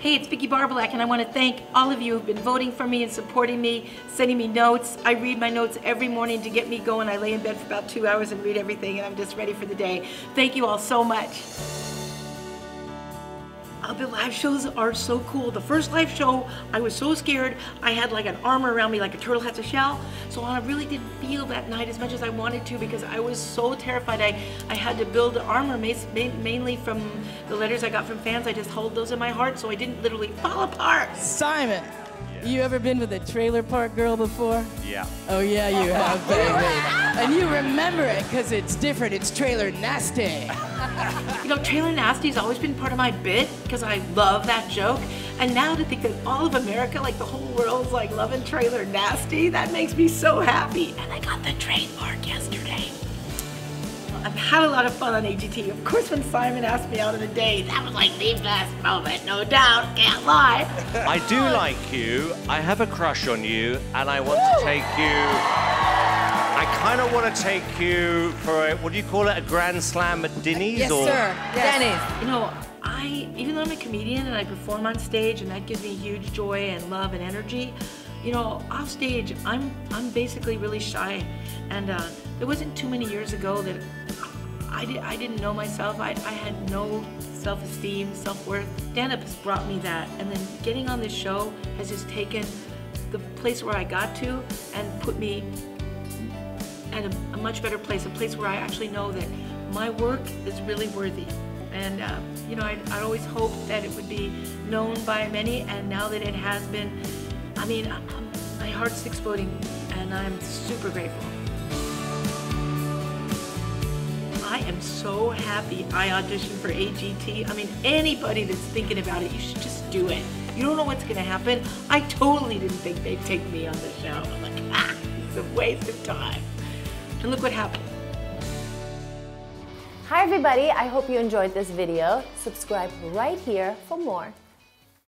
Hey, it's Vicki Barbolak, and I want to thank all of you who've been voting for me and supporting me, sending me notes. I read my notes every morning to get me going. I lay in bed for about two hours and read everything, and I'm just ready for the day. Thank you all so much. The live shows are so cool. The first live show, I was so scared. I had like an armor around me like a turtle has a shell. So I really didn't feel that night as much as I wanted to because I was so terrified. I, I had to build the armor mainly from the letters I got from fans. I just hold those in my heart so I didn't literally fall apart. Simon, you ever been with a trailer park girl before? Yeah. Oh yeah, you have, baby. And you remember it because it's different. It's trailer nasty. you know, trailer nasty has always been part of my bit because I love that joke. And now to think that all of America, like the whole world's like loving trailer nasty, that makes me so happy. And I got the trademark yesterday. I've had a lot of fun on AGT. Of course, when Simon asked me out on a date, that was like the best moment, no doubt, can't lie. I do like you, I have a crush on you, and I want Woo! to take you I kind of want to take you for a, what do you call it, a grand slam at Denny's? Yes, or? sir. Yes. Denny's. You know, I, even though I'm a comedian and I perform on stage and that gives me huge joy and love and energy, you know, off stage, I'm, I'm basically really shy. And uh, it wasn't too many years ago that I, did, I didn't know myself. I, I had no self-esteem, self-worth. Stand-up has brought me that. And then getting on this show has just taken the place where I got to and put me at a, a much better place, a place where I actually know that my work is really worthy. And, uh, you know, I'd, I'd, always hoped that it would be known by many, and now that it has been, I mean, I'm, my heart's exploding, and I'm super grateful. I am so happy I auditioned for AGT. I mean, anybody that's thinking about it, you should just do it. You don't know what's gonna happen. I totally didn't think they'd take me on the show. I'm like, ah, it's a waste of time. And look what happened. Hi everybody, I hope you enjoyed this video. Subscribe right here for more.